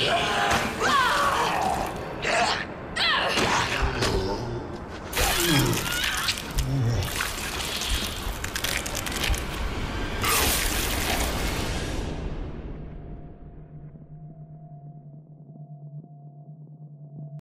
Yeah!